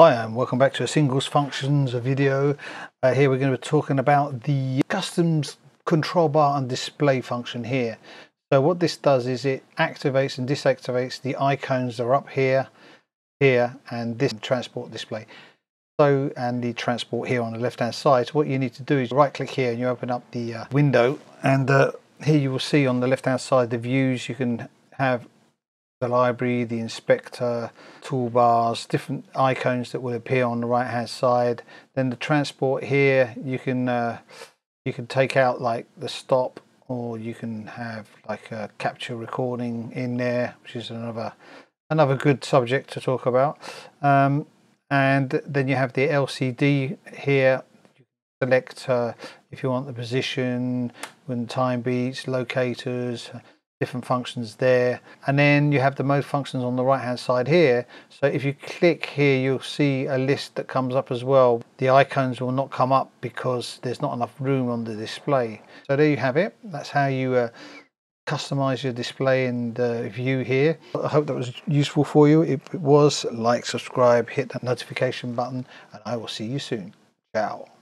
Hi and welcome back to a singles functions video. Uh, here we're going to be talking about the customs control bar and display function here. So what this does is it activates and deactivates the icons that are up here, here and this transport display. So and the transport here on the left hand side. So what you need to do is right click here and you open up the uh, window and uh, here you will see on the left hand side the views you can have the library, the inspector, toolbars, different icons that will appear on the right hand side. Then the transport here, you can uh, you can take out like the stop or you can have like a capture recording in there, which is another another good subject to talk about. Um, and then you have the LCD here. You select uh, if you want the position, when time beats, locators, different functions there. And then you have the mode functions on the right hand side here. So if you click here you'll see a list that comes up as well. The icons will not come up because there's not enough room on the display. So there you have it. That's how you uh, customize your display and uh, view here. I hope that was useful for you. If it was like subscribe hit that notification button and i will see you soon. Ciao